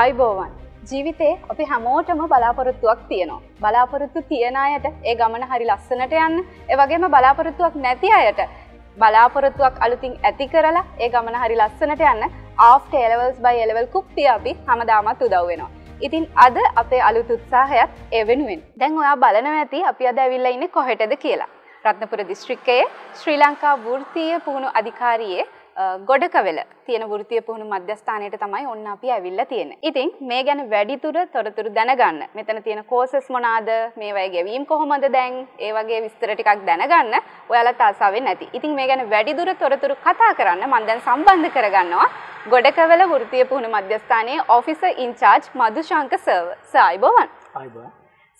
අයිබෝවන් ජීවිතේ අපි හැමෝටම බලාපොරොත්තුවක් තියෙනවා. බලාපොරොත්තු තියන අයට ඒ ගමන හරි ලස්සනට යන්න ඒවගේම බලාපොරොත්තුවක් නැති අයට බලාපොරොත්තුවක් අලුතින් ඇති කරලා ඒ ගමන හරි ලස්සනට යන්න ආෆ් එලවල්ස් බයි එලවල් කුප්පිය අපි හමදාමත් උදව් වෙනවා. ඉතින් අද අපේ අලුත් උත්සාහයත් ඒ වෙනුවෙන්. දැන් ඔයා බලනව ඇති අපි අද ඇවිල්ලා ඉන්නේ කොහෙටද කියලා. රත්නපුර දිස්ත්‍රික්කයේ ශ්‍රී ලංකා වෘත්තීය පුහුණු අධිකාරියේ ගොඩකවෙල තියෙන වෘතිය පුහුණු මධ්‍යස්ථානයට තමයි ඔන්න අපි ඇවිල්ලා තියෙන්නේ. ඉතින් මේ ගැන වැඩිතුර තොරතුරු දැනගන්න. මෙතන තියෙන කෝසස් මොනවාද? මේවයි ගෙවීම් කොහොමද දැන්? ඒ වගේ විස්තර ටිකක් දැනගන්න ඔයාලට ආසාවෙන් නැති. ඉතින් මේ ගැන වැඩිදුර තොරතුරු කතා කරන්න මම දැන් සම්බන්ධ කරගන්නවා ගොඩකවල වෘතිය පුහුණු මධ්‍යස්ථානයේ ඔෆිසර් ඉන්චාර්ජ් මදුශංක සර්වර්. සර් අයබෝවන්. අයිබෝවන්.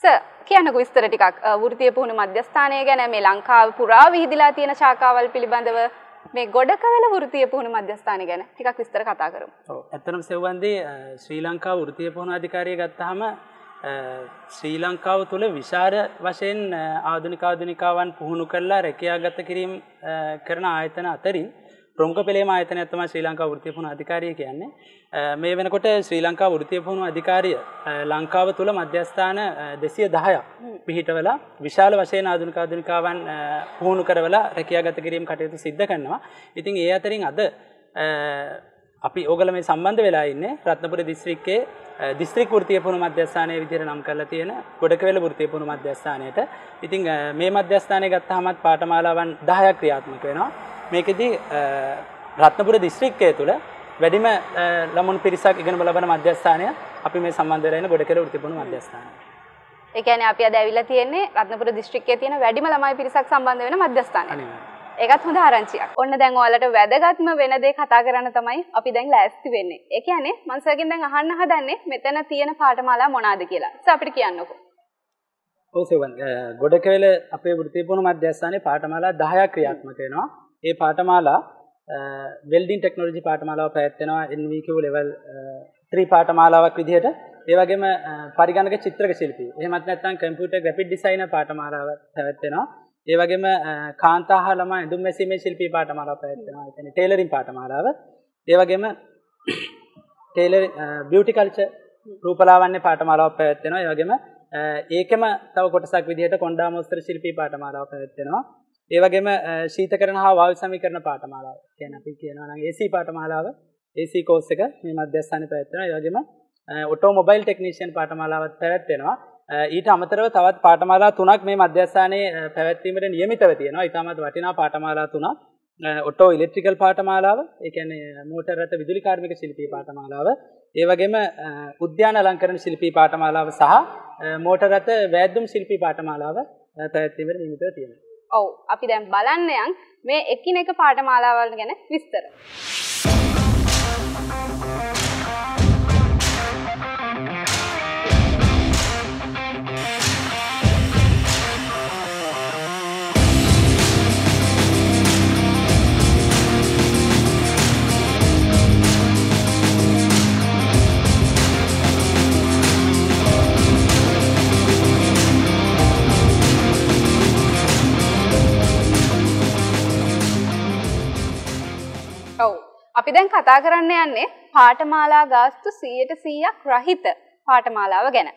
සර් කියන්නකෝ විස්තර ටිකක් වෘතිය පුහුණු මධ්‍යස්ථානය ගැන මේ ලංකාව පුරා විහිදිලා තියෙන ශාඛාවල් පිළිබඳව මේ ගොඩකවල වෘතිය පුහුණු මධ්‍යස්ථානය ගැන ටිකක් විස්තර කතා කරමු. ඔව් ඇත්තටම සෙව්වන්දී ශ්‍රී ලංකා වෘතිය පුහුණු අධිකාරිය ගත්තාම ශ්‍රී ලංකාව තුළ විශාර වශයෙන් ආධුනික ආධුනිකාවන් පුහුණු කරලා රැකියා ගත කිරීම කරන ආයතන අතරින් ප්‍රමුඛ පෙළේම ආයතනය තමයි ශ්‍රී ලංකා වෘත්තීය පුහුණු අධිකාරිය කියන්නේ. මේ වෙනකොට ශ්‍රී ලංකා වෘත්තීය පුහුණු අධිකාරිය ලංකාව තුල මධ්‍යස්ථාන 210ක් පිහිටවලා විශාල වශයෙන් ආධුනික ආධුනිකාවන් පුහුණු කරවලා රැකියාගත කිරීම කටයුතු සිද්ධ කරනවා. ඉතින් ඒ අතරින් අද අපි ඕගල මේ සම්බන්ධ වෙලා ඉන්නේ රත්නපුර දිස්ත්‍රික්කයේ දිස්ත්‍රික් වෘත්තීය පුහුණු මධ්‍යස්ථානයේ විදිහට නම් කරලා තියෙන ගොඩකවැල වෘත්තීය පුහුණු මධ්‍යස්ථානයට. ඉතින් මේ මධ්‍යස්ථානය ගත්තාමත් පාඨමාලාවන් 10ක් ක්‍රියාත්මක වෙනවා. මේකෙදී රත්නපුර දිස්ත්‍රික්කය තුළ වැඩිම ළමුන් පිරිසක් ඉගෙන ලබන මධ්‍යස්ථානය අපි මේ සම්බන්ධ වෙලා ඉන්න ගොඩකර වෘත්තිපුහුණු මධ්‍යස්ථානය. ඒ කියන්නේ අපි අද ඇවිල්ලා තියෙන්නේ රත්නපුර දිස්ත්‍රික්කයේ තියෙන වැඩිම ළමයි පිරිසක් සම්බන්ධ වෙන මධ්‍යස්ථානය. ඒකත් හොඳ ආරංචියක්. ඔන්න දැන් ඔයාලට වැදගත්ම වෙන දේ කතා කරන්න තමයි අපි දැන් ලෑස්ති වෙන්නේ. ඒ කියන්නේ මං සර්ගෙන් දැන් අහන්න හදන්නේ මෙතන තියෙන පාඨමාලා මොනවාද කියලා. සර් අපිට කියන්නකෝ. ඔව් සෙවන් ගොඩකවල අපේ වෘත්තිපුහුණු මධ්‍යස්ථානයේ පාඨමාලා 10ක් ක්‍රියාත්මක වෙනවා. ඒ පාඨමාලා වෙල්ඩින් ටෙක්නොලොජි පාඨමාලාව පැවැත්වෙනවා NVQ level 3 පාඨමාලාවක් විදිහට ඒ වගේම පරිගණක චිත්‍රක ශිල්පී එහෙමත් නැත්නම් කම්පියුටර් ග්‍රැෆික් ඩිසයිනර් පාඨමාලාව පැවැත්වෙනවා ඒ වගේම කාන්තාහ ළමා ඇඳුම් මැසීමේ ශිල්පී පාඨමාලාව පැවැත්වෙනවා ඒ කියන්නේ ටේලරින් පාඨමාලාව ඒ වගේම ටේලර් බියුටි කල්චර් රූපලාවන්‍ය පාඨමාලාවක් පැවැත්වෙනවා ඒ වගේම ඒකම තව කොටසක් විදිහට කොණ්ඩාමෝස්තර ශිල්පී පාඨමාලාව පැවැත්වෙනවා ඒ වගේම ශීතකරණ හා වායු සමීකරණ පාඨමාලාව. කියන්නේ අපි කියනවා නම් AC පාඨමාලාව AC කෝස් එක මේ මධ්‍යස්ථානයේ පැවැත්වෙනවා. ඒ වගේම ඔටෝමොබයිල් ටෙක්නීෂියන් පාඨමාලාවත් පැවැත්වෙනවා. ඊට අමතරව තවත් පාඨමාලා තුනක් මේ මධ්‍යස්ථානයේ පැවැත්වීමට නියමිතව තියෙනවා. ඊටමත් වටිනා පාඨමාලා තුනක්. ඔටෝ ඉලෙක්ට්‍රිකල් පාඨමාලාව, ඒ කියන්නේ මෝටර් රථ විදුලි කාර්මික ශිල්පී පාඨමාලාව, ඒ වගේම උද්‍යාන අලංකරණ ශිල්පී පාඨමාලාව සහ මෝටර් රථ වෑද්දුම් ශිල්පී පාඨමාලාව පැවැත්වීමට නියමිතව තියෙනවා. ඔව් අපි දැන් බලන්න යන් මේ එකිනෙක පාඨමාලාවල් ගැන විස්තර. අපි දැන් කතා කරන්න යන්නේ පාඨමාලා ගාස්තු 100%ක් රහිත පාඨමාලාව ගැන.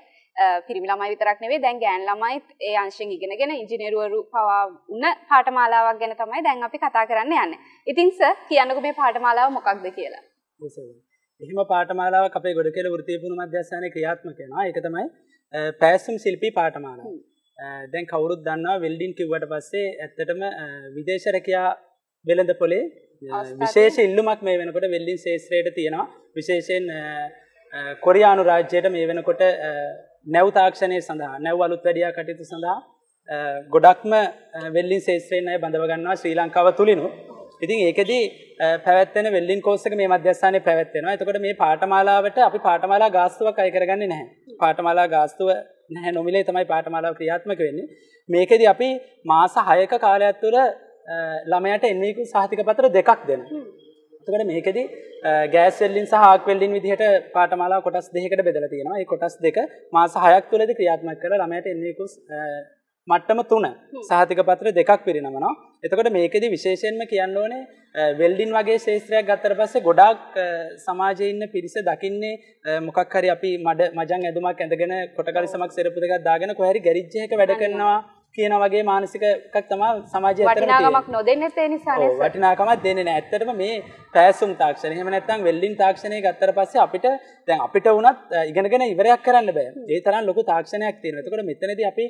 පිරිමි ළමයි විතරක් නෙවෙයි දැන් ගෑන් ළමයිත් ඒ අංශෙන් ඉගෙනගෙන ඉංජිනේරුවරු පවා වුණ පාඨමාලාවක් ගැන තමයි දැන් අපි කතා කරන්න යන්නේ. ඉතින් සර් කියන්නකෝ මේ පාඨමාලාව මොකක්ද කියලා. එහෙම පාඨමාලාවක් අපේ ගොඩකෙල වෘත්තීය පුහුණු මධ්‍යස්ථානයේ ක්‍රියාත්මක වෙනවා. ඒක තමයි පෑසුම් ශිල්පී පාඨමාලාව. දැන් කවුරුත් දන්නවා වෙල්ඩින් කිව්වට පස්සේ ඇත්තටම විදේශ රැකියා වෙළඳ පොලේ විශේෂ ඉල්ලුමක් මේ වෙනකොට වෙල්ලින් ශේත්‍රයට තියෙනවා විශේෂයෙන් කොරියානු රාජ්‍යයට මේ වෙනකොට නැව් තාක්ෂණය සඳහා නැව් අලුත් වැඩියා කටයුතු සඳහා ගොඩක්ම වෙල්ලින් ශේත්‍රයෙන් අය බඳව ගන්නවා ශ්‍රී ලංකාව තුලිනු. ඉතින් ඒකෙදී පැවැත්වෙන වෙල්ලින් කෝස් එක මේ මධ්‍යස්ථානයේ පැවැත්වෙනවා. එතකොට මේ පාඨමාලාවට අපි පාඨමාලා ගාස්තුවක් අය කරගන්නේ නැහැ. පාඨමාලා ගාස්තුව නැහැ නොමිලේ තමයි පාඨමාලාව ක්‍රියාත්මක වෙන්නේ. මේකෙදී අපි මාස 6ක කාලයක් තුළ ළමයට එන්නේකු සහතික පත්‍ර දෙකක් දෙන. එතකොට මේකෙදි ගෑස් වෙල්ලින් සහ ආක් වෙල්ලින් විදිහට පාඨමාලා කොටස් දෙකකට බෙදලා තියෙනවා. ඒ කොටස් දෙක මාස 6ක් තුළදී ක්‍රියාත්මක කරලා ළමයට එන්නේකු මට්ටම තුන සහතික පත්‍ර දෙකක් පිරිනමනවා. එතකොට මේකෙදි විශේෂයෙන්ම කියන්න ඕනේ වෙල්ඩින් වගේ ශේත්‍රයක් ගත්තට පස්සේ ගොඩාක් සමාජයේ ඉන්න පිරිස දකින්නේ මොකක් හරි අපි මඩ මජන් ඇඳුමක් ඇඳගෙන කොටකලිසමක් සෙරපු දෙකක් දාගෙන කොහේ හරි ගැරිජ් එකක වැඩ කරනවා කියන වගේ මානසික එකක් තමයි සමාජයේ වටිනාකමක් නොදෙන්නේ ඒ නිසානේ වටිනාකමක් දෙන්නේ නැහැ. ඇත්තටම මේ පෑසුම් තාක්ෂණය. එහෙම නැත්නම් වෙල්ඩින් තාක්ෂණය ගත්තට පස්සේ අපිට දැන් අපිට වුණත් ඉගෙනගෙන ඉවරයක් කරන්න බෑ. ඒ තරම් ලොකු තාක්ෂණයක් තියෙනවා. එතකොට මෙතනදී අපි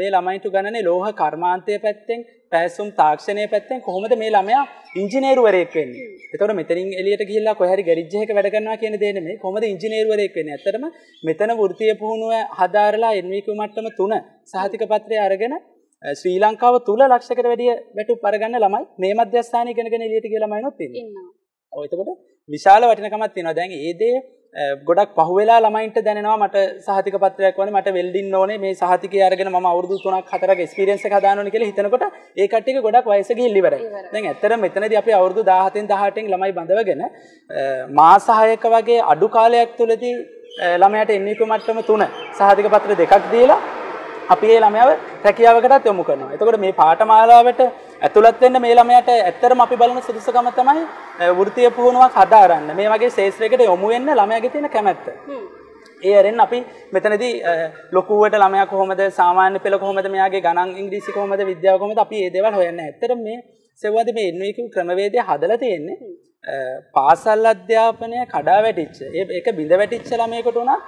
මේ ළමයින්ට ගණනේ ලෝහ කර්මාන්තය පැත්තෙන් පෑසුම් තාක්ෂණය පැත්තෙන් කොහොමද මේ ළමයා ඉංජිනේරුවරයෙක් වෙන්නේ. එතකොට මෙතනින් එළියට ගිහිල්ලා කොහේ හරි ගැරිජ් එකක වැඩ කරනවා කියන දේ නෙමෙයි. කොහොමද ඉංජිනේරුවරයෙක් වෙන්නේ? ඇත්තටම මෙතන වෘත්තීය පුහුණුව හදාරලා NVQ මට්ටම 3 සහතික පත්‍රය අරගෙන ශ්‍රී ලංකාව තුල ලක්ෂයකට වැඩිය වැටුප් අරගන්න ළමයි මේ මධ්‍යස්ථානයේ ඉගෙනගෙන එළියට ගිය ළමයිනොත්. ඉන්නවා. ඔව් එතකොට විශාල වටිනකමක් තියෙනවා. දැන් ඒ දේ ගොඩක් පහුවෙලා ළමයින්ට දැනෙනවා මට සහතික පත්‍රයක් වනේ මට වෙල්ඩින් ඕනේ මේ සහතිකය අරගෙන මම අවුරුදු 3ක් 4ක එක්ස්පීරියන්ස් එක හදාන්න ඕනේ කියලා හිතනකොට ඒ කට්ටියක ගොඩක් වයස ගිහින් ඉවරයි. දැන් ඇත්තටම මෙතනදී අපි අවුරුදු 17න් 18න් ළමයි බඳවගෙන මාස 6ක වගේ අඩු කාලයක් තුලදී ළමයාට එන්නිකු මට්ටම 3 සහතික පත්‍ර දෙකක් දීලා අපි ඒ ළමයාව රැකියාවකටත් යොමු කරනවා. එතකොට මේ පාඨමාලාවට ඇතුළත් වෙන්න මේ ළමයාට ඇත්තටම අපි බලන සුදුසුකම තමයි වෘත්තීය පුහුණුවක් හදාරන්න. මේ වගේ ශාස්ත්‍රයකට යොමු වෙන්න ළමයාගේ තියෙන කැමැත්ත. ඒ අරෙන් අපි මෙතනදී ලොකුවට ළමයා කොහොමද සාමාන්‍ය පෙළ කොහොමද මෙයාගේ ගණන් ඉංග්‍රීසි කොහොමද විද්‍යාව කොහොමද අපි මේ දේවල් හොයන්නේ. ඇත්තටම මේ සෙව්වද මේ NVQ ක්‍රමවේදය හදලා තියෙන්නේ පාසල් අධ්‍යාපනය කඩා වැටිච්ච ඒක බිඳ වැටිච්ච ළමයෙකුට උනත්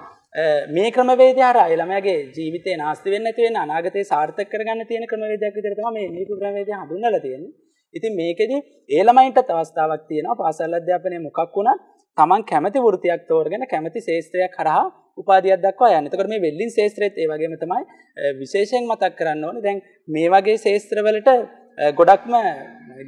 මේ ක්‍රමවේදය හරහා ළමයාගේ ජීවිතේ නාස්ති වෙන්නේ නැති වෙන්න අනාගතේ සාර්ථක කරගන්න තියෙන ක්‍රමවේදයක් විදිහට තමයි මේ නීති ක්‍රමවේදය හඳුන්වලා තියෙන්නේ. ඉතින් මේකෙදි ඒ ළමයින්ටත් අවස්ථාවක් තියෙනවා පාසල් අධ්‍යාපනයේ මොකක් වුණත් Taman කැමති වෘත්තියක් තෝරගෙන කැමති ශාස්ත්‍රයක් කරහා උපාධියක් දක්වා යන්න. එතකොට මේ වෙල්ඩින් ශාස්ත්‍රයේත් ඒ වගේම තමයි විශේෂයෙන් මතක් කරන්න ඕනේ. දැන් මේ වගේ ශාස්ත්‍රවලට ගොඩක්ම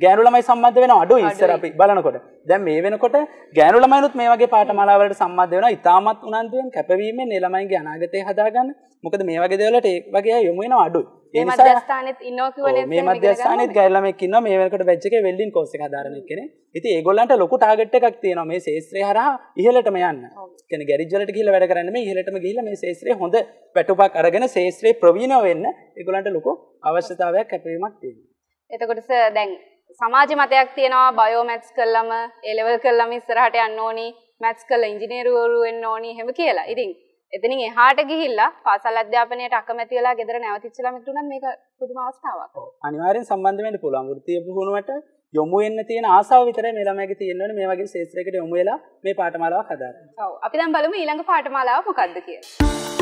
ගෑනු ළමයි සම්බන්ධ වෙන අඩුයි ඉස්සර අපි බලනකොට. දැන් මේ වෙනකොට ගෑනු ළමයිනුත් මේ වගේ පාඨමාලාවලට සම්බන්ධ වෙනවා. ඉතාමත් උනන්දුවෙන් කැපවීමෙන් මේ ළමයින්ගේ අනාගතය හදාගන්න. මොකද මේ වගේ දේවල්ට ඒ වගේ අය යොමු වෙනවා අඩුයි. ඒ මධ්‍යස්ථානෙත් ඉන්නවා කියවනේ මේ මධ්‍යස්ථානෙත් ගෑනු ළමෙක් ඉන්නවා. මේ වෙනකොට බැච් එකේ වෙල්ඩින් කෝස් එක හදාරන එක්කනේ. ඉතින් ඒගොල්ලන්ට ලොකු ටාගට් එකක් තියෙනවා මේ ශේත්‍රය හරහා ඉහළටම යන්න. කියන්නේ ගැරිජ් වලට ගිහිල්ලා වැඩ කරන්න මේ ඉහළටම ගිහිල්ලා මේ ශේත්‍රයේ හොඳ පැටුපක් අරගෙන ශේත්‍රයේ ප්‍රවීණ වෙන්න ඒගොල්ලන්ට ලොකු අවශ්‍යතාවයක් කැපවීමක් තියෙනවා. එතකොට දැන් සමාජ මතයක් තියෙනවා බයෝ මැත්ස් කළම ඒ ලෙවල් කළම ඉස්සරහට යන්න ඕනි මැත්ස් කළා ඉංජිනේරුවරු වෙන්න ඕනි එහෙම කියලා. ඉතින් එතනින් එහාට ගිහිල්ලා පාසල් අධ්‍යාපනයට අකමැති වෙලා ගෙදර නැවතිච්ච ළමෙක් උනත් මේක පුදුම අවස්ථාවක්. අනිවාර්යෙන් සම්බන්ධ වෙන්න පුළුවන්. වෘත්තීය පුහුණුවට යොමු වෙන්න තියෙන ආසාව විතරයි මේ ළමයාගේ තියෙන්න මේ වගේ ශාස්ත්‍රයකට යොමු වෙලා මේ පාඨමාලාවක් හදාගන්න. ඔව්. අපි දැන් බලමු ඊළඟ පාඨමාලාව මොකක්ද කියලා.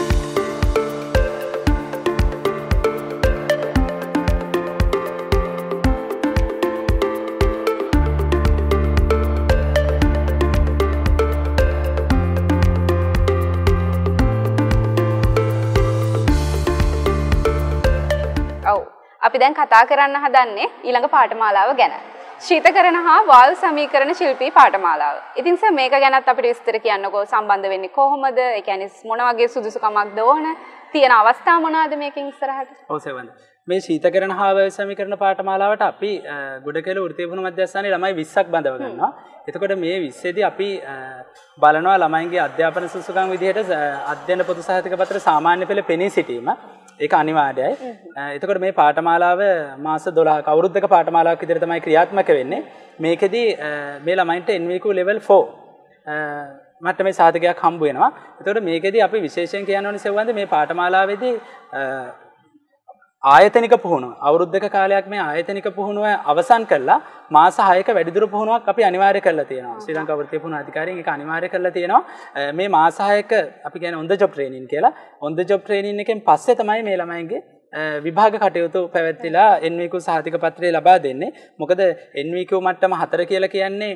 අපි දැන් කතා කරන්න හදන්නේ ඊළඟ පාඨමාලාව ගැන. ශීතකරණ හා වායු සමීකරණ ශිල්පී පාඨමාලාව. ඉතින් සර් මේක ගැනත් අපිට විස්තර කියන්නකෝ සම්බන්ධ වෙන්නේ කොහොමද? ඒ කියන්නේ මොන වගේ සුදුසුකමක්ද ඕන? තියෙන අවස්ථා මොනවාද මේකෙන් ඉස්සරහට? ඔව් සෙවන්ද. මේ ශීතකරණ හා වායු සමීකරණ පාඨමාලාවට අපි ගොඩකැල වෘත්තීය පුහුණු මධ්‍යස්ථානයේ ළමයි 20ක් බඳව ගන්නවා. එතකොට මේ 20 දී අපි බලනවා ළමයින්ගේ අධ්‍යාපන සුසුකම් විදිහට අධ්‍යයන පොදු සහතික පත්‍ර සාමාන්‍ය පෙළ පෙනී සිටීම ඒක අනිවාර්යයි. එතකොට මේ පාඨමාලාව මාස 12ක අවුරුද්දක පාඨමාලාවක් විදිහට තමයි ක්‍රියාත්මක වෙන්නේ. මේකෙදි මේ ළමයින්ට NVQ level 4 මට්ටමේ සාධකයක් හම්බ වෙනවා. එතකොට මේකෙදි අපි විශේෂයෙන් කියන්න ඕනේ සෙව්වන්ද මේ පාඨමාලාවේදී ආයතනික පුහුණුව. අවුරුද්දක කාලයක් මේ ආයතනික පුහුණුව අවසන් කළා. මාස 6ක වැඩිදුර පුහුණුවක් අපි අනිවාර්ය කරලා තියෙනවා. ශ්‍රී ලංකා වෘත්තීය පුහුණු අධිකාරියෙන් ඒක අනිවාර්ය කරලා තියෙනවා. මේ මාස 6ක අපි කියන්නේ on the job training කියලා. on the job training එකෙන් පස්සේ තමයි මේ ළමයින්ගේ විභාග කටයුතු පැවැත්තිලා NVQ සහතික පත්‍රය ලබා දෙන්නේ. මොකද NVQ මට්ටම 4 කියලා කියන්නේ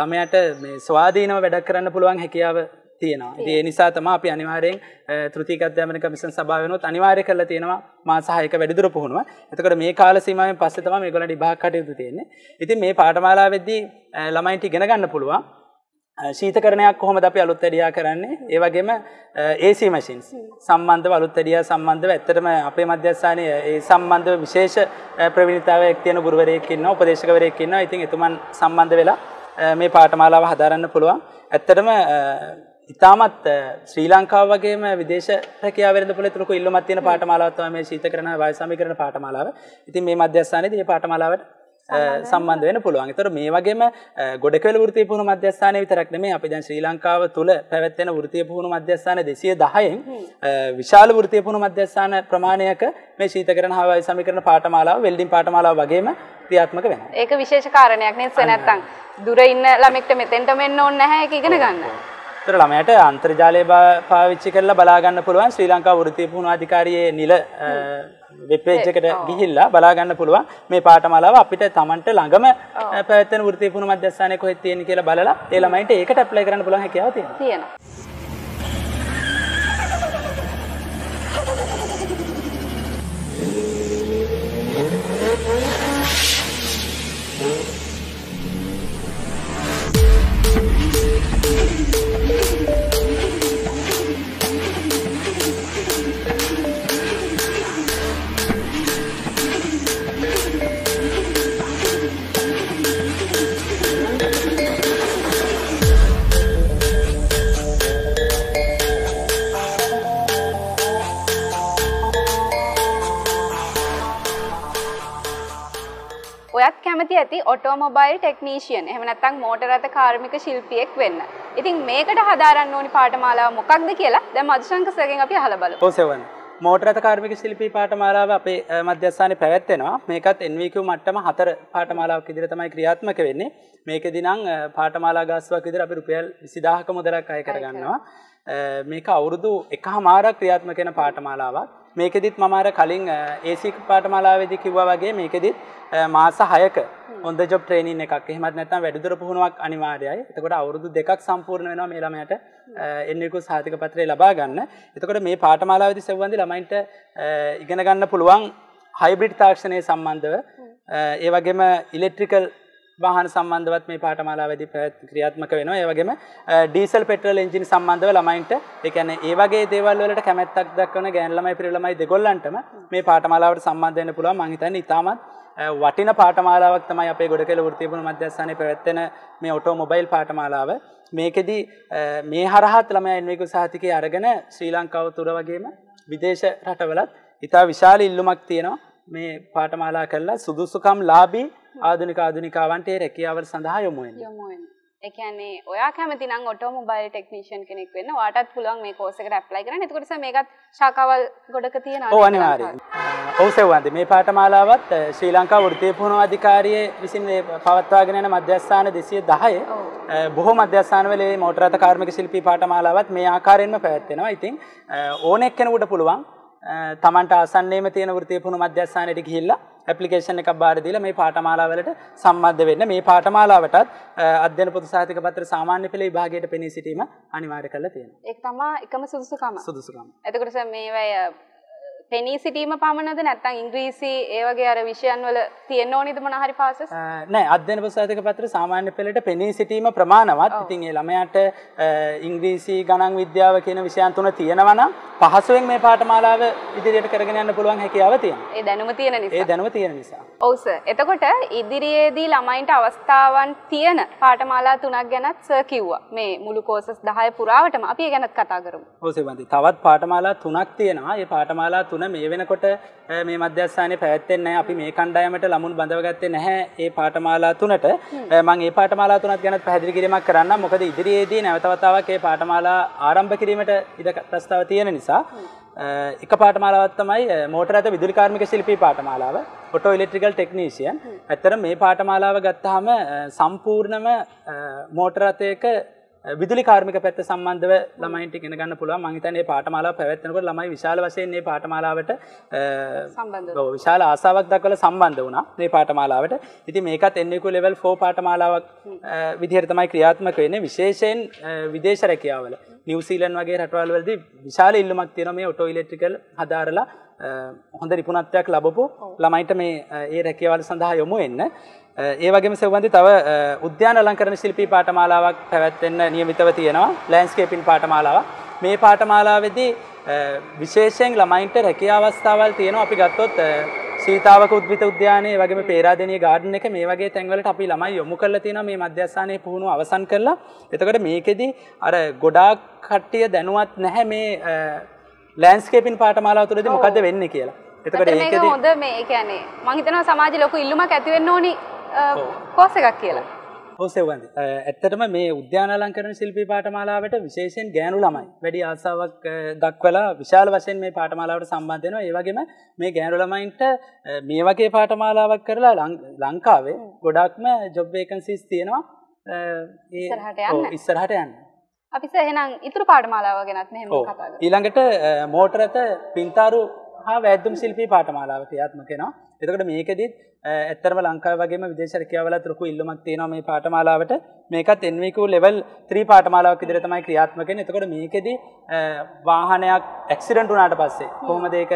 ළමයාට මේ ස්වාධීනව වැඩ කරන්න පුළුවන් හැකියාව තියෙනවා. ඉතින් ඒ නිසා තමයි අපි අනිවාර්යෙන් තෘතීක අධ්‍යාපන කමිෂන් සභාව වෙනුත් අනිවාර්ය කරලා තියෙනවා මාස 6ක වැඩිදුර පුහුණුව. එතකොට මේ කාල සීමාවෙන් පස්සේ තමයි මේගොල්ලන්ට විභාග කටයුතු තියෙන්නේ. ඉතින් මේ පාඨමාලාවේදී ළමයින්ට ඉගෙන ගන්න පුළුවන්. ශීතකරණයක් කොහොමද අපි අලුත් වැඩියා කරන්නේ? ඒ වගේම AC machines සම්බන්ධව අලුත් වැඩියා සම්බන්ධව ඇත්තටම අපේ මධ්‍යස්ථානයේ ඒ සම්බන්ධව විශේෂ ප්‍රවීණතාවයක් තියෙන ගුරුවරයෙක් ඉන්නවා, උපදේශකවරයෙක් ඉන්නවා. ඉතින් එතුමන් සම්බන්ධ වෙලා මේ පාඨමාලාව හදාරන්න පුළුවන්. ඇත්තටම ඉතාමත් ශ්‍රී ලංකාව වගේම විදේශ රැකියාව වෙළඳ පොලේ තුලක ඉල්ලුමක් තියෙන පාඨමාලාවක් තමයි මේ ශීතකරණ වායු සමීකරණ පාඨමාලාව. ඉතින් මේ මධ්‍යස්ථානයේදී මේ පාඨමාලාවට සම්බන්ධ වෙන්න පුළුවන්. ඒතර මේ වගේම ගොඩකවල වෘත්තීය පුහුණු මධ්‍යස්ථානය විතරක් නෙමෙයි අපි දැන් ශ්‍රී ලංකාව තුල පැවැත්වෙන වෘත්තීය පුහුණු මධ්‍යස්ථාන 210න් විශාල වෘත්තීය පුහුණු මධ්‍යස්ථාන ප්‍රමාණයක මේ ශීතකරණ හා වායු සමීකරණ පාඨමාලාව වෙල්ඩින් පාඨමාලාව වගේම ක්‍රියාත්මක වෙනවා. ඒක විශේෂ කාරණයක් නේද නැත්තම් දුර ඉන්න ළමෙක්ට මෙතෙන්ට මෙන්න ඕනේ නැහැ ඒක ඉගෙන ගන්න. ඒතර ළමයට අන්තර්ජාලය පාවිච්චි කරලා බලා ගන්න පුළුවන්. ශ්‍රී ලංකා වෘත්තීය පුහුණු අධිකාරියේ නිල වෙබ් පේජ් එකට ගිහිල්ලා බලා ගන්න පුළුවන්. මේ පාඨමාලාව අපිට Tamanට ළඟම පැවැත්වෙන වෘත්තීය පුහුණු මධ්‍යස්ථානයේ කොහෙද තියෙන්නේ කියලා බලලා ඒ ළමයින්ට ඒකට ඇප්ලයි කරන්න පුළුවන් හැකියාව තියෙනවා. තියෙනවා. ඔයත් ඇති ඔටෝමොබයිල් ටෙක්නීෂියන් එහෙම නැත්නම් මෝටර රථ කාර්මික ශිල්පියෙක් වෙන්න. ඉතින් මේකට හදාරන්න ඕනි පාඨමාලාව මොකක්ද කියලා දැන් මදුශංක සර්ගෙන් අපි අහලා බලමු. ඔව් සෙවන්. මෝටර රථ කාර්මික ශිල්පී පාඨමාලාව අපේ මධ්‍යස්ථානයේ පැවැත්වෙනවා. මේකත් NVQ මට්ටම 4 පාඨමාලාවක් විදිහට තමයි ක්‍රියාත්මක වෙන්නේ. මේකෙදී නම් පාඨමාලා ගාස්තුවක් විදිහට අපි රුපියල් 20000ක මුදලක් අය කරගන්නවා. මේක අවුරුදු එකහමාරක් ක්‍රියාත්මක වෙන පාඨමාලාවක්. මේකෙදිත් මම අර කලින් AC පාඨමාලාවේදී කිව්වා වගේ මේකෙදිත් මාස 6ක on the job training එකක්. එහෙමත් නැත්නම් වැඩිදුර පුහුණුවක් අනිවාර්යයි. එතකොට අවුරුදු දෙකක් සම්පූර්ණ වෙනවා මේ ළමයාට එන්නිකු සහතික පත්‍රය ලබා ගන්න. එතකොට මේ පාඨමාලාවේදී සෙව්වන්දි ළමයින්ට ඉගෙන ගන්න පුළුවන් හයිබ්‍රිඩ් තාක්ෂණය සම්බන්ධව ඒ වගේම ඉලෙක්ට්‍රිකල් වාහන සම්බන්ධවත් මේ පාඨමාලාවේදී ක්‍රියාත්මක වෙනවා. ඒ වගේම ඩීසල් පෙට්‍රල් එන්ජින් සම්බන්ධව ළමයින්ට ඒ කියන්නේ ඒ වගේ දේවල් වලට කැමැත්තක් දක්වන ගෑනු ළමයි පිරි ළමයි දෙගොල්ලන්ටම මේ පාඨමාලාවට සම්බන්ධ වෙන්න පුළුවන්. මම හිතන්නේ ඉතාමත් වටින පාඨමාලාවක් තමයි අපේ ගොඩකැල වෘත්තීය පුහුණු මධ්‍යස්ථානයේ පැවැත්වෙන මේ ඔටෝමොබයිල් පාඨමාලාව. මේකෙදි මේ හරහත් ළමයා එන්වේකු සහතිකයේ අරගෙන ශ්‍රී ලංකාව තුර වගේම විදේශ රටවලත් ඉතා විශාල ඉල්ලුමක් තියෙනවා. මේ පාඨමාලා කළා සුදුසුකම් ලාභී ආධුනික ආධුනිකාවන්ට රැකියාවල් සඳහා යොමු වෙන්න. යොමු වෙන්න. ඒ කියන්නේ ඔයා කැමති නම් ඔටෝමොබයිල් ටෙක්නීෂියන් කෙනෙක් වෙන්න ඔයාටත් පුළුවන් මේ කෝස් එකට ඇප්ලයි කරන්න. එතකොට මේකත් ශාඛාවල් ගොඩක තියෙනවා. ඔව් අනිවාර්යයෙන්. ඔව් සෙවන්දි මේ පාඨමාලාවත් ශ්‍රී ලංකා වෘත්තීය පුහුණුව අධිකාරියේ විසින් පවත්වාගෙන යන මධ්‍යස්ථාන 210 බොහෝ මධ්‍යස්ථානවල මේ මෝටර රථ කාර්මික ශිල්පී පාඨමාලාවත් මේ ආකාරයෙන්ම පැවැත්වෙනවා. ඉතින් ඕනෙක් කෙනෙකුට පුළුවන් තමන්ට ආසන්නයේම තියෙන වෘත්තීය පුහුණු මධ්‍යස්ථානයට ගිහිල්ලා ඇප්ලිකේෂන් එකක් බාර දීලා මේ පාඨමාලාවලට සම්බන්ධ වෙන්න මේ පාඨමාලාවටත් අධ්‍යයන පොදු සහතික පත්‍ර සාමාන්‍ය පෙළ විභාගයට පෙනී සිටීම අනිවාර්ය කරලා තියෙනවා. ඒක තමයි එකම සුදුසුකම. සුදුසුකම. එතකොට මේවැය පෙනී සිටීම පමණද නැත්නම් ඉංග්‍රීසි ඒ වගේ අර විෂයන් වල තියෙන්න ඕනේද මොන හරි පාසස්? නෑ අධ්‍යයන ප්‍රසාදක පත්‍ර සාමාන්‍ය පෙළට පෙනී සිටීම ප්‍රමාණවත්. ඉතින් ඒ ළමයාට ඉංග්‍රීසි ගණන් විද්‍යාව කියන විෂයන් තුන තියෙනවා නම් පහසුවෙන් මේ පාඨමාලාව ඉදිරියට කරගෙන යන්න පුළුවන් හැකියාව තියෙනවා. ඒ දැනුම තියෙන නිසා. ඒ දැනුම තියෙන නිසා. ඔව් සර්. එතකොට ඉදිරියේදී ළමයින්ට අවස්ථාවන් තියෙන පාඨමාලා තුනක් ගැනත් සර් කිව්වා. මේ මුළු කෝසස් 10 පුරාවටම අපි ඒ ගැනත් කතා කරමු. ඔව් සෙවන්ති. තවත් පාඨමාලා තුනක් තියෙනවා. ඒ පාඨමාලා තුන මේ වෙනකොට මේ මධ්‍යස්ථානයේ පැවැත්වෙන්නේ නැහැ. අපි මේ කණ්ඩායමට ළමුන් බඳවගත්තේ නැහැ. ඒ පාඨමාලා තුනට මම මේ පාඨමාලා තුනත් ගැන පැහැදිලි කිරීමක් කරන්නම්. මොකද ඉදිරියේදී නැවත වතාවක් මේ පාඨමාලා ආරම්භ කිරීමට ඉඩ ප්‍රස්තාව තියෙන නිසා එක පාඨමාලාවක් තමයි මෝටර රථ විදුලි කාර්මික ශිල්පී පාඨමාලාව. Auto electrical technician. ඇත්තට මේ පාඨමාලාව ගත්තාම සම්පූර්ණම මෝටර රථයක විදුලි කාර්මික පැත්ත සම්බන්ධව ළමයින්ට ඉගෙන ගන්න පුළුවන් මම හිතන්නේ මේ පාඨමාලාව පැවැත්වෙනකොට ළමයි විශාල වශයෙන් මේ පාඨමාලාවට සම්බන්ධ ඔව් විශාල ආසාවක් දක්වලා සම්බන්ධ වුණා මේ පාඨමාලාවට. ඉතින් මේකත් NEQ level 4 පාඨමාලාවක් විදිහට තමයි ක්‍රියාත්මක වෙන්නේ විශේෂයෙන් විදේශ රැකියාවල. නිව්සීලන්ඩ් වගේ රටවල් වලදී විශාල ඉල්ලුමක් තියෙනවා මේ ඔටෝ ඉලෙක්ට්‍රිකල් හදාරලා හොඳ නිපුණත්වයක් ලැබපු ළමයින්ට මේ ඒ රැකියාවල් සඳහා යොමු වෙන්න. ඒ වගේම සෙවන්දි තව උද්‍යාන අලංකරණ ශිල්පී පාඨමාලාවක් පැවැත්වෙන්න නියමිතව තියෙනවා ලෑන්ස්කේපින් පාඨමාලාවක්. මේ පාඨමාලාවේදී විශේෂයෙන් ළමයින්ට රැකියා අවස්ථාවල් තියෙනවා අපි ගත්තොත් සීතාවක උද්භිත උද්‍යානයේ වගේම පේරාදෙණිය ගාඩන් එක මේ වගේ තැන්වලට අපි ළමයි යොමු කරලා තියෙනවා මේ මධ්‍යස්ථානයේ පුහුණුව අවසන් කරලා. එතකොට මේකෙදි අර ගොඩාක් කට්ටිය දැනුවත් නැහැ මේ ලෑන්ස්කේපින් පාඨමාලාව තුළදී මොකද්ද වෙන්නේ කියලා. එතකොට මේකෙදි හොඳ මේ කියන්නේ මම හිතනවා සමාජයේ ලොකු ඉල්ලුමක් ඇති වෙන්න ඕනි කෝස් එකක් කියලා. හොසෙවන්ද ඇත්තටම මේ උද්‍යානලංකරණ ශිල්පී පාඨමාලාවට විශේෂයෙන් ගෑනු ළමයි වැඩි ආසාවක් දක්වලා විශාල වශයෙන් මේ පාඨමාලාවට සම්බන්ධ වෙනවා. ඒ වගේම මේ ගෑනු ළමයින්ට මේ වගේ පාඨමාලාවක් කරලා ලංකාවේ ගොඩක්ම ජොබ් වේකන්සිස් තියෙනවා. ඉස්සරහට යන්න. අපිට එහෙනම් ඉතුරු පාඨමාලාව ගැනත් මෙහෙම කතා කරමු. ඊළඟට මෝටරත පින්තාරු හා වැද්දුම් ශිල්පී පාඨමාලාව ක්‍රියාත්මක වෙනවා. එතකොට මේකෙදිත් ඇත්තරම ලංකාව වගේම විදේශ රැකියාවලත් ලොකු ඉල්ලුමක් තියෙනවා මේ පාඨමාලාවට. මේකත් NVQ level 3 පාඨමාලාවක් විදිහට තමයි ක්‍රියාත්මක වෙන්නේ. එතකොට මේකෙදි වාහනයක් ඇක්සිඩන්ට් වුණාට පස්සේ කොහොමද ඒක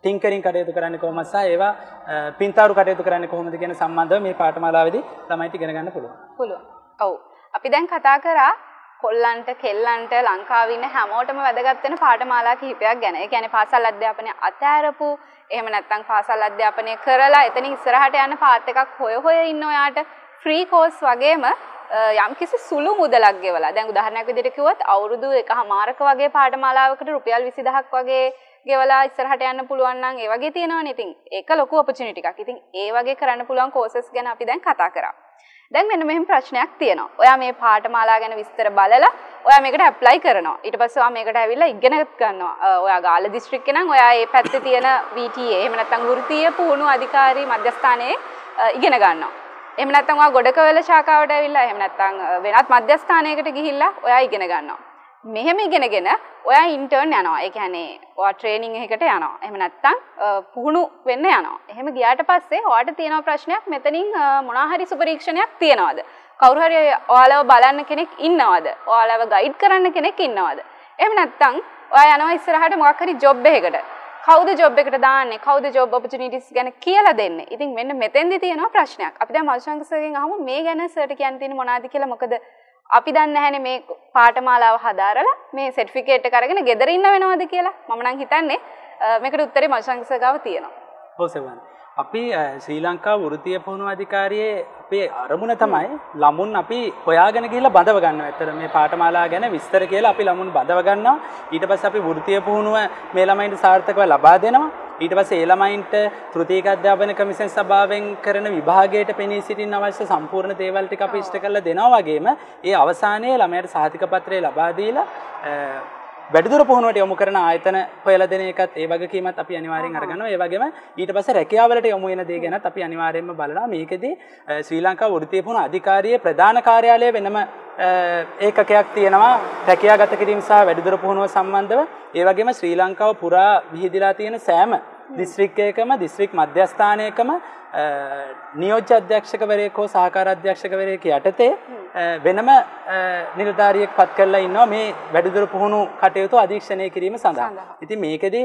ටින්කරින් කටයුතු කරන්නේ කොහොමද සහ ඒවා පින්තාරු කටයුතු කරන්නේ කොහොමද කියන සම්බන්ධව මේ පාඨමාලාවේදී ළමයිට ඉගෙන ගන්න පුළුවන්. පුළුවන්. ඔව්. අපි දැන් කතා කරා කොල්ලන්ට කෙල්ලන්ට ලංකාවේ ඉන්න හැමෝටම වැදගත් වෙන පාඨමාලා කිහිපයක් ගැන. ඒ කියන්නේ පාසල් අධ්‍යාපනය අතෑරපු එහෙම නැත්නම් පාසල් අධ්‍යාපනය කරලා එතන ඉස්සරහට යන පාත් එකක් හොය හොය ඉන්න ඔයාට ෆ්‍රී කෝස් වගේම යම්කිසි සුළු මුදලක් ගෙවලා. දැන් උදාහරණයක් විදිහට කිව්වොත් අවුරුදු එකහමාරක වගේ පාඨමාලාවකට රුපියල් 20000ක් වගේ ගෙවලා ඉස්සරහට යන්න පුළුවන් නම් ඒ වගේ තියෙනවනේ. ඉතින් ඒක ලොකු ඔපචුනිටි එකක්. ඉතින් ඒ වගේ කරන්න පුළුවන් කෝසස් ගැන අපි දැන් කතා කරා. දැන් මෙන්න මෙහෙම ප්‍රශ්නයක් තියෙනවා. ඔයා මේ පාඨමාලා ගැන විස්තර බලලා ඔයා මේකට ඇප්ලයි කරනවා. ඊට පස්සේ ඔයා මේකට ඇවිල්ලා ඉගෙන ගන්නවා. ඔයා ගාල්ල දිස්ත්‍රික්කේ නම් ඔයා මේ පැත්තේ තියෙන VTA එහෙම නැත්නම් වෘත්තීය පුහුණු අධිකාරී මධ්‍යස්ථානයේ ඉගෙන ගන්නවා. එහෙම නැත්නම් ඔයා ගොඩකවල ශාඛාවට ඇවිල්ලා එහෙම නැත්නම් වෙනත් මධ්‍යස්ථානයකට ගිහිල්ලා ඔයා ඉගෙන ගන්නවා. මෙහෙම ඉගෙනගෙන ඔයා ඉන්ටර්න් යනවා. ඒ කියන්නේ ඔයා ට්‍රේනින් එකකට යනවා. එහෙම නැත්නම් පුහුණු වෙන්න යනවා. එහෙම ගියාට පස්සේ ඔයාට තියෙන ප්‍රශ්නයක් මෙතනින් මොනවා හරි සුපරීක්ෂණයක් තියනවාද? කවුරු හරි ඔයාලව බලන්න කෙනෙක් ඉන්නවද? ඔයාලව ගයිඩ් කරන්න කෙනෙක් ඉන්නවද? එහෙම නැත්නම් ඔයා යනවා ඉස්සරහට මොකක් හරි ජොබ් එකකට. කවුද ජොබ් එකට දාන්නේ? කවුද ජොබ් ඔපචුනිටිස් ගැන කියලා දෙන්නේ? ඉතින් මෙන්න මෙතෙන්දි තියෙනවා ප්‍රශ්නයක්. අපි දැන් මල්ශංක සර්ගෙන් අහමු මේ ගැන සර්ට කියන්න තියෙන මොනවද කියලා. මොකද අපි දන්නේ නැහැනේ මේ පාඨමාලාව හදාරලා මේ සර්ටිෆිකේට් එක අරගෙන ගෙදර ඉන්න වෙනවද කියලා. මම නම් හිතන්නේ මේකට උත්තරේ මල්ශංක ගාව තියෙනවා. ඔව් සෙවන්. අපි ශ්‍රී ලංකා වෘත්තීය පුහුණු අධිකාරියේ අපේ අරමුණ තමයි ළමුන් අපි හොයාගෙන ගිහිල්ලා බඳව ගන්නවා. ඇත්තට මේ පාඨමාලා ගැන විස්තර කියලා අපි ළමුන් බඳව ගන්නවා. ඊට පස්සේ අපි වෘත්තීය පුහුණුව මේ ළමයින්ට සාර්ථකව ලබා දෙනවා. ඊට පස්සේ ඒ ළමයින්ට තෘතීක අධ්‍යාපන කමිෂන් සභාවෙන් කරන විභාගයට පෙනී සිටින්න අවශ්‍ය සම්පූර්ණ දේවල් ටික අපි ඉෂ්ට කරලා දෙනවා වගේම ඒ අවසානයේ ළමයට සහතික පත්‍රය ලබා දීලා වැඩිදුර පුහුණුවට යොමු කරන ආයතන හොයලා දෙන එකත් ඒ වගකීමත් අපි අනිවාර්යෙන් අරගන්නවා. ඒ වගේම ඊට පස්සේ රැකියාවලට යොමු වෙන දේ ගැනත් අපි අනිවාර්යෙන්ම බලනවා. මේකෙදී ශ්‍රී ලංකා වෘත්තීය පුහුණු අධිකාරියේ ප්‍රධාන කාර්යාලය වෙනම ඒකකයක් තියෙනවා රැකියාගත කිරීම සහ වැඩිදුර පුහුණුව සම්බන්ධව. ඒ වගේම ශ්‍රී ලංකාව පුරා විහිදිලා තියෙන සෑම දිස්ත්‍රික්කයකම දිස්ත්‍රික් මධ්‍යස්ථානයකම නියෝජ්‍ය අධ්‍යක්ෂකවරයෙක් හෝ සහකාර අධ්‍යක්ෂකවරයෙක් යටතේ වෙනම නිලධාරියෙක් පත් කරලා ඉන්නවා මේ වැඩිදුර පුහුණු කටයුතු අධීක්ෂණය කිරීම සඳහා. ඉතින් මේකෙදී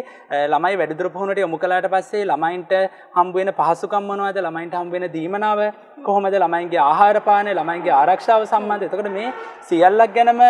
ළමයි වැඩිදුර පුහුණුවට යොමු කළාට පස්සේ ළමයින්ට හම්බ වෙන පහසුකම් මොනවද? ළමයින්ට හම්බ වෙන දීමනාව කොහොමද? ළමයින්ගේ ආහාර පාන, ළමයින්ගේ ආරක්ෂාව සම්බන්ධ. එතකොට මේ සියල්ලක් ගැනම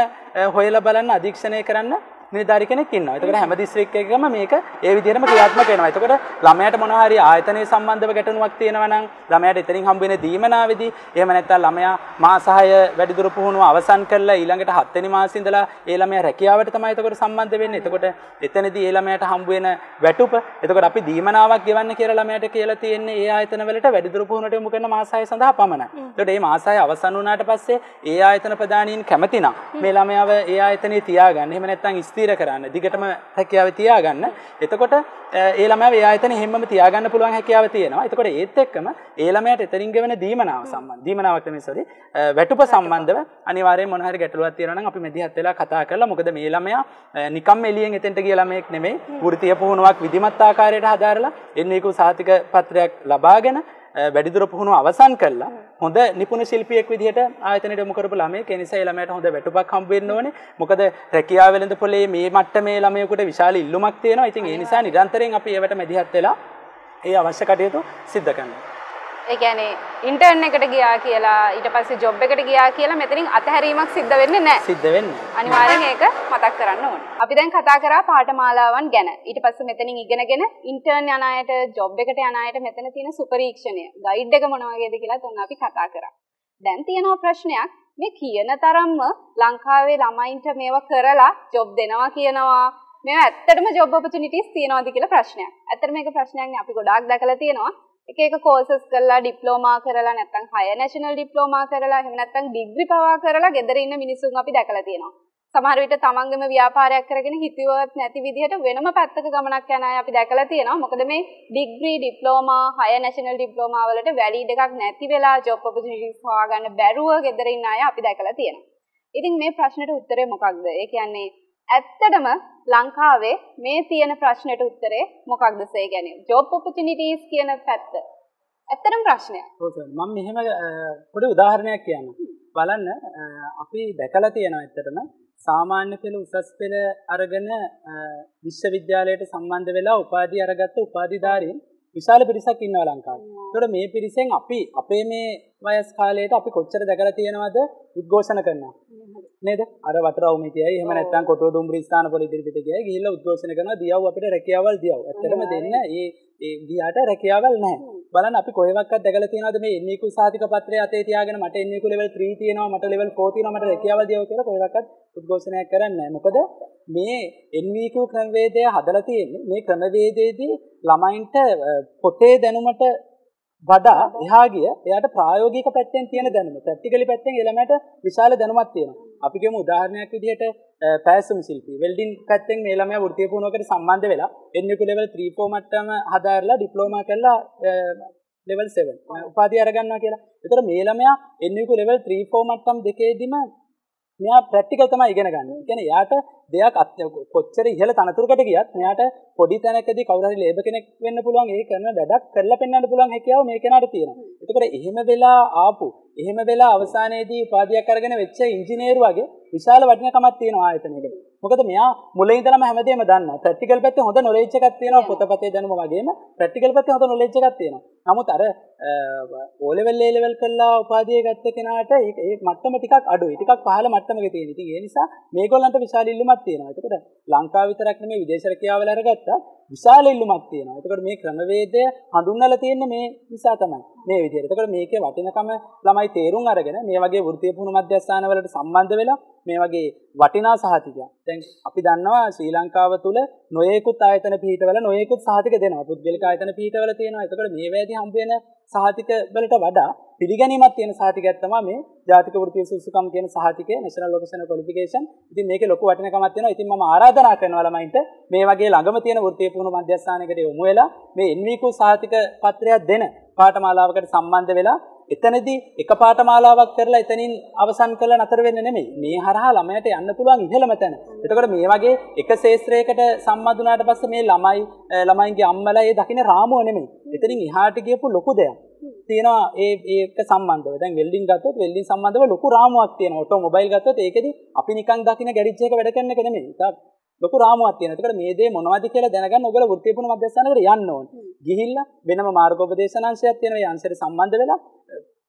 හොයලා බලන්න අධීක්ෂණය කරන්න නිලධාරි කෙනෙක් ඉන්නවා. එතකොට හැම දිස්ත්‍රික්කයකම මේක ඒ විදිහටම ක්‍රියාත්මක වෙනවා. එතකොට ළමයාට මොනවා හරි ආයතනයේ සම්බන්ධව ගැටලුවක් තියෙනවා නම් ළමයාට එතනින් හම්බ වෙන දීමනාවේදී එහෙම නැත්නම් ළමයා මාස 6 වැඩිදුර පුහුණුව අවසන් කරලා ඊළඟට 7 වෙනි මාසෙ ඉඳලා ඒ ළමයා රැකියාවට තමයි එතකොට සම්බන්ධ වෙන්නේ. එතකොට එතනදී ඒ ළමයාට හම්බ වෙන වැටුප එතකොට අපි දීමනාවක් ගෙවන්න කියලා ළමයාට කියලා තියෙන්නේ ඒ ආයතන වලට වැඩිදුර පුහුණුවට යොමු කරන මාස 6 සඳහා පමණයි. එතකොට මේ මාස 6 අවසන් වුණාට පස්සේ ඒ ආයතන ප්‍රධානීන් කැමති නම් මේ ළමයාව ඒ ආයතනයේ තියාගන්න. එහෙම නැත්නම් ස්ථිර කරන්න. දිගටම හැකියාව තියාගන්න. එතකොට ඒ ළමයා ඒ ආයතනේ හැමම තියාගන්න පුළුවන් හැකියාව තියෙනවා. එතකොට ඒත් එක්කම ඒ ළමයාට එතනින් ගෙවෙන දීමනාව සම්බන්ධ දීමනාවක් නෙමෙයි සෝරි වැටුප සම්බන්ධව අනිවාර්යයෙන් මොන හරි ගැටලුවක් තියෙනවා නම් අපි මෙදිහත් වෙලා කතා කරලා මොකද මේ ළමයා නිකම් එළියෙන් එතෙන්ට ගිය ළමයෙක් නෙමෙයි. වෘත්තීය පුහුණුවක් විධිමත් ආකාරයට හදාරලා එන්නේකු සාතික පත්‍රයක් ලබාගෙන වැඩිදුර පුහුණුව අවසන් කළා. හොඳ නිපුණ ශිල්පියෙක් විදිහට ආයතනයට යොමු කරපු ළමයෙක්. ඒ නිසා ඒ ළමයාට හොඳ වැටුපක් හම්බ වෙන්න ඕනේ. මොකද රැකියාව වෙළඳ පොලේ මේ මට්ටමේ ළමයෙකුට විශාල ඉල්ලුමක් තියෙනවා. ඉතින් ඒ නිසා නිරන්තරයෙන් අපි ඒවට මැදිහත් වෙලා ඒ අවශ්‍ය කටයුතු සිද්ධ කරනවා ඒ කියන්නේ ඉන්ටර්න් එකට ගියා කියලා ඊට පස්සේ ජොබ් එකට ගියා කියලා මෙතනින් අතහැරීමක් සිද්ධ වෙන්නේ නැහැ. සිද්ධ වෙන්නේ. අනිවාර්යෙන් ඒක මතක් කරන්න ඕනේ. අපි දැන් කතා කරා පාඨමාලාවන් ගැන. ඊට පස්සේ මෙතනින් ඉගෙනගෙන ඉන්ටර්න් යන අයට, ජොබ් එකට යන අයට මෙතන තියෙන සුපරීක්ෂණය, ගයිඩ් එක මොන වගේද කියලා ඔන්න අපි කතා කරා. දැන් තියෙනවා ප්‍රශ්නයක් මේ කියන තරම්ම ලංකාවේ ළමයින්ට මේවා කරලා ජොබ් දෙනවා කියනවා මේ ඇත්තටම ජොබ් ඔපචුනිටිස් තියනවාද කියලා ප්‍රශ්නයක්. ඇත්තට මේක ප්‍රශ්නයක් නේ අපි ගොඩාක් දැකලා තියෙනවා. එක එක කෝසස් කරලා ඩිප්ලෝමා කරලා නැත්නම් හයර් නැෂනල් ඩිප්ලෝමා කරලා එහෙම නැත්නම් ඩිග්‍රී පවා කරලා ගෙදර ඉන්න මිනිසුන් අපි දැකලා තියෙනවා. සමහර විට තමන්ගේම ව්‍යාපාරයක් කරගෙන හිතුවත් නැති විදිහට වෙනම පැත්තක ගමනක් යන අය අපි දැකලා තියෙනවා. මොකද මේ degree diploma higher national diploma වලට වැලිඩ් එකක් නැති වෙලා ජොබ් ඔපචුනිටිස් හොයාගන්න බැරුව ගෙදර ඉන්න අය අපි දැකලා තියෙනවා. ඉතින් මේ ප්‍රශ්නෙට උත්තරේ මොකක්ද? ඒ කියන්නේ ඇත්තටම ලංකාවේ මේ තියෙන ප්‍රශ්නෙට උත්තරේ මොකක්ද සේ කියන්නේ ජොබ් ඔපචුනිටිස් කියන පැත්ත. ඇත්තටම ප්‍රශ්නයක්. ඔව් මම මෙහෙම පොඩි උදාහරණයක් කියන්න. බලන්න අපි දැකලා තියෙනවා ඇත්තටම සාමාන්‍ය පෙළ උසස් පෙළ අරගෙන විශ්වවිද්‍යාලයට සම්බන්ධ වෙලා උපාධිය අරගත්ත උපාධිධාරීන් විශාල පිරිසක් ඉන්නවා ලංකාවේ. ඒතකොට මේ පිරිසෙන් අපි අපේ මේ වයස් කාලයට අපි කොච්චර දැකලා තියෙනවද උද්ඝෝෂණ කරනවා. නේද? අර වටරවුමේ කියයි එහෙම නැත්නම් කොටුව දුම්රිය ස්ථාන වල ඉදිරිපිට කියයි ගිහිල්ලා උද්ඝෝෂණ කරනවා දියව් අපිට රැකියාවල් දියව්. ඇත්තටම දෙන්න ඒ ඒ ගියාට රැකියාවල් නැහැ. බලන්න අපි කොහෙවත්වත් දැකලා තියෙනවද මේ එන්නිකු සාතික පත්‍රය අතේ තියාගෙන මට එන්නිකු level 3 තියෙනවා මට level 4 තියෙනවා මට රැකියාවල් දියව් කියලා කොහෙවත්වත් උද්ඝෝෂණයක් කරන්නේ නැහැ. මොකද මේ NVQ ක්‍රමවේදය හදලා තියෙන්නේ මේ ක්‍රමවේදයේදී ළමයින්ට පොතේ දැනුමට වඩා එහා ගිය එයාට ප්‍රායෝගික පැත්තෙන් තියෙන දැනුම ප්‍රැක්ටිකලි පැත්තෙන් ළමයට විශාල දැනුමක් තියෙනවා. අපි කියමු උදාහරණයක් විදිහට පෑසුම් ශිල්පී වෙල්ඩින් පැත්තෙන් මේ ළමයා වෘත්තීය පුහුණුවකට සම්බන්ධ වෙලා NVQ level 3 4 මට්ටම හදාarලා ඩිප්ලෝමා කරලා level 7 උපාධිය අරගන්නවා කියලා. ඒතර මේ ළමයා NVQ level 3 4 මට්ටම් දෙකේදීම මෙයා ප්‍රැක්ටිකල් තමයි ඉගෙන ගන්න. ඒ කියන්නේ එයාට දෙයක් කොච්චර ඉහළ තනතුරකට ගියත් මෙයාට පොඩි තැනකදී කවුරු හරි ලේබර් කෙනෙක් වෙන්න පුළුවන් ඒ කරන වැඩක් කරලා පෙන්වන්න පුළුවන් හැකියාව මේ කෙනාට තියෙනවා. එතකොට එහෙම වෙලා ආපු එහෙම වෙලා අවසානයේදී උපාධියක් අරගෙන වෙච්ච ඉංජිනේරු වගේ විශාල වටිනකමක් තියෙනවා ආයතනයකට. මොකද මෙයා මුලින් ඉඳලම හැමදේම දන්නවා. ප්‍රැක්ටිකල් පැත්තේ හොඳ නොලෙජ් එකක් තියෙනවා පොතපතේ දැනුම වගේම ප්‍රැක්ටිකල් පැත්තේ හොඳ නොලෙජ් එකක් තියෙනවා. නමුත් අර O level A level කරලා උපාධිය ගත්ත කෙනාට ඒ මට්ටම ටිකක් අඩුයි. ටිකක් පහළ මට්ටමක තියෙන. ඉතින් ඒ නිසා මේගොල්ලන්ට විශාල ඉල්ලුමක් තියෙනවා. එතකොට ලංකාව විතරක් නෙමෙයි විදේශ රැකියාවල අරගත්තා විශාල ඉල්ලුමක් තියෙනවා. එතකොට මේ ක්‍රමවේදය හඳුන්වලා තියෙන්නේ මේ නිසා තමයි. මේ විදිහට. එතකොට මේකේ වටිනකම ළමයි තේරුම් අරගෙන මේ වගේ වෘත්තීය පුහුණු මධ්‍යස්ථාන වලට සම්බන්ධ වෙලා මේ වගේ වටිනා සහතිකයක්. දැන් අපි දන්නවා ශ්‍රී ලංකාව තුල නොයෙකුත් ආයතන පිහිටවල නොයෙකුත් සහතික දෙනවා. පුද්ගලික ආයතන පිහිටවල තියෙනවා. එතකොට මේ වේදී හම්බ වෙන සහතික වලට වඩා පිළිගැනීමක් තියෙන සහතිකයක් තමයි මේ ජාතික වෘත්තීය සුසුකම් කියන සහතිකය National Vocational Qualification. ඉතින් මේකේ ලොකු වටිනකමක් තියෙනවා. ඉතින් මම ආරාධනා කරනවා ළමයින්ට මේ වගේ ළඟම තියෙන වෘත්තීය පුහුණු මධ්‍යස්ථානයකට යොමු වෙලා මේ NVQ සහතික පත්‍රයක් දෙන පාඨමාලාවකට සම්බන්ධ වෙලා එතනදී එක පාඨමාලාවක් කරලා එතනින් අවසන් කරලා නතර වෙන්න නෙමෙයි. මේ හරහා ළමයට යන්න පුළුවන් ඉහළම තැන. එතකොට මේ වගේ එක ශේත්‍රයකට සම්බන්ධ වුණාට පස්සේ මේ ළමයි ළමයින්ගේ අම්මලා ඒ දකින්න රාමුව නෙමෙයි. එතනින් එහාට ගියපු ලොකු දෙයක්. තියෙනවා ඒ ඒක සම්බන්ධව. දැන් වෙල්ඩින් ගත්තොත් වෙල්ඩින් සම්බන්ධව ලොකු රාමුවක් තියෙනවා. ඔටෝමොබයිල් ගත්තොත් ඒකෙදි අපි නිකන් දකින්න ගැරිජ් එක වැඩ කරන එක නෙමෙයි. ලොකු රාමුවක් තියෙනවා. ඒකට මේ දේ මොනවද කියලා දැනගන්න ඔයගොල්ලෝ වෘත්තීය පුහුණු මධ්‍යස්ථානකට යන්න ඕනේ. ගිහිල්ලා වෙනම මාර්ගෝපදේශනාංශයක් තියෙනවා. ඒ අංශයට සම්බන්ධ වෙලා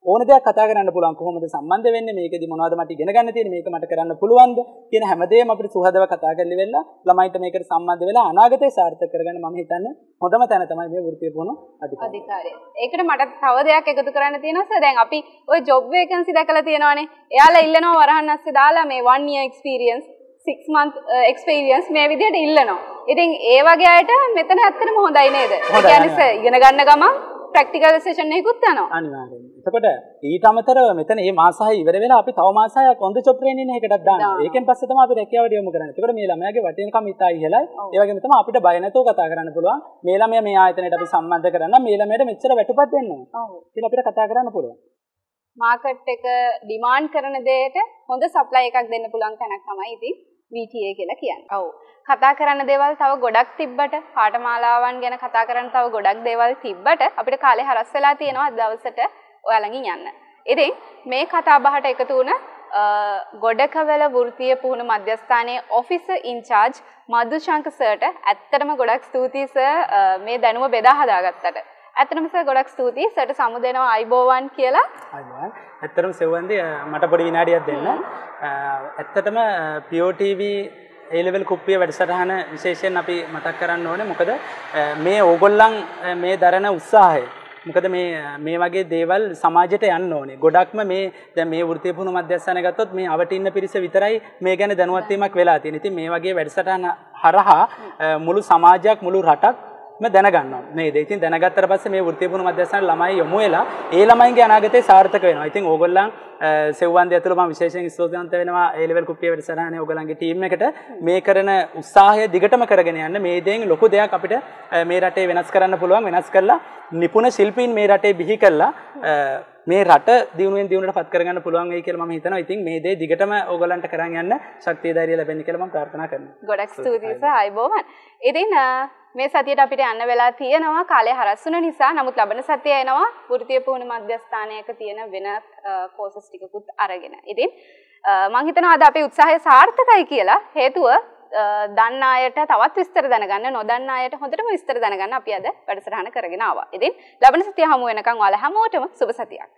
ඕන දෙයක් කතා කරන්න පුළුවන් කොහොමද සම්බන්ධ වෙන්නේ මේකෙදි මොනවද මට ඉගෙන ගන්න තියෙන්නේ මේක මට කරන්න පුළුවන්ද කියන හැමදේම අපිට සුහදව කතා කරලා වෙලා ළමයින්ට මේකට සම්බන්ධ වෙලා අනාගතේ සාර්ථක කරගන්න මම හිතන්නේ හොඳම තැන තමයි මේ වෘත්තීය පුහුණු අධිකාරිය. ඒකට මට තව දෙයක් එකතු කරන්න තියෙනවා සර් දැන් අපි ওই ජොබ් වේකන්සි දැකලා තියෙනවානේ. එයාලා ඉල්ලනවා වරහන් ඇස්සේ දාලා මේ 1 year experience 6 month experience මේ විදිහට ඉල්ලනවා. ඉතින් ඒ වගේ අයට මෙතන ඇත්තටම හොඳයි නේද? ඒ කියන්නේ ඉගෙන ගන්න ගමන් ප්‍රක්ටිකල් සෙෂන් එකකුත් යනවා. අනිවාර්යෙන්ම. එතකොට ඊට අමතරව මෙතන මේ මාස 6 ඉවර වෙලා අපි තව මාස 6ක් ඔන් ද ජොබ් ට්‍රේනින් එකකටත් දානවා. ඒකෙන් පස්සේ තමයි අපි රැකියාවට යොමු කරන්නේ. එතකොට මේ ළමයාගේ වටිනකම ඉතා ඉහළයි. ඒ වගේම තමයි අපිට බය නැතුව කතා කරන්න පුළුවන්. මේ ළමයා මේ ආයතනයට අපි සම්බන්ධ කරන්න මේ ළමයාට මෙච්චර වැටුපක් දෙන්න ඕන. ඔව්. කියලා අපිට කතා කරන්න පුළුවන්. මාකට් එක ඩිමාන්ඩ් කරන දෙයට හොඳ සප්ලයි එකක් දෙන්න පුළුවන් තැනක් තමයි ඉතින් VTA කියලා කියන්නේ. ඔව්. කතා කරන්න දේවල් තව ගොඩක් තිබ්බට පාඨමාලාවන් ගැන කතා කරන්න තව ගොඩක් දේවල් තිබ්බට අපිට කාලේ හරස් වෙලා තියෙනවා අද දවසට ඔයාලගෙන් යන්න. ඉතින් මේ කතා බහට එකතු වුණ ගොඩකවල වෘත්තීය පුහුණු මධ්‍යස්ථානයේ ඔෆිසර් ඉන්චාර්ජ් මදුශංක සර්ට ඇත්තටම ගොඩක් ස්තුතියි සර් මේ දැනුම බෙදා හදාගත්තට. ඇතනමස ගොඩක් ස්තුතියි. සට සමුදෙනවා අයිබෝවන් කියලා. අයිබෝවන්. ඇත්තරම් සෙව්වන්දි මට පොඩි විනාඩියක් දෙන්න. ඇත්තටම පියෝටව ඒලෙවල් කුප්පිය වැඩසටහන විශේෂයෙන් අපි මතක් කරන්න ඕනේ. මොකද මේ ඕගොල්ලන් මේ දරන උත්සාහය මොකද මේ මේ වගේ දේවල් සමාජයට යන්න ඕනේ. ගොඩක්ම මේ දැන් මේ වෘත්තීය පුහුණු මධ්‍යස්ථාන ගත්තොත් මේ අවට ඉන්න පිරිස විතරයි මේ ගැන දැනුවත් වීමක් වෙලා තියෙන. ඉතින් මේ වගේ වැඩසටහන හරහා මුළු සමාජයක් මුළු රටක් දැනගන්නවා නේද? ඉතින් දැනගත්තට පස්සේ මේ වෘත්තීය පුහුණු මධ්‍යස්ථාන ළමයි යොමු වෙලා ඒ ළමයින්ගේ අනාගතේ සාර්ථක වෙනවා. ඉතින් ඕගොල්ලන් සෙව්වන්දි ඇතුළු මම විශේෂයෙන් ස්තුතිවන්ත වෙනවා ඒ ලෙවල් කුප්පිය වැඩසටහනේ ඕගොල්ලන්ගේ ටීම් එකට මේ කරන උත්සාහය දිගටම කරගෙන යන්න මේ දෙයින් ලොකු දෙයක් අපිට මේ රටේ වෙනස් කරන්න පුළුවන් වෙනස් කරලා නිපුණ ශිල්පීන් මේ රටේ බිහි කරලා මේ රට දියුණුවෙන් දියුණුවට පත් කරගන්න පුළුවන් වෙයි කියලා මම හිතනවා. ඉතින් මේ දේ දිගටම ඕගලන්ට කරන් යන්න ශක්තිය ධෛර්යය ලැබෙන්න කියලා මම ප්‍රාර්ථනා කරනවා. ගොඩක් ස්තුතියි සර් අයබෝවන්. ඉතින් මේ සතියට අපිට යන්න වෙලා තියෙනවා කාලය හරස් වුණ නිසා. නමුත් ලබන සතිය එනවා වෘත්තීය පුහුණු මධ්‍යස්ථානයක තියෙන වෙන කෝසස් ටිකකුත් අරගෙන. ඉතින් මම හිතනවා අද අපේ උත්සාහය සාර්ථකයි කියලා. හේතුව දන්න අයට තවත් විස්තර දැනගන්න නොදන්න අයට හොඳටම විස්තර දැනගන්න අපි අද වැඩසටහන කරගෙන ආවා. ඉතින් ලබන සතිය හමු වෙනකන් ඔයාලා හැමෝටම සුබ සතියක්.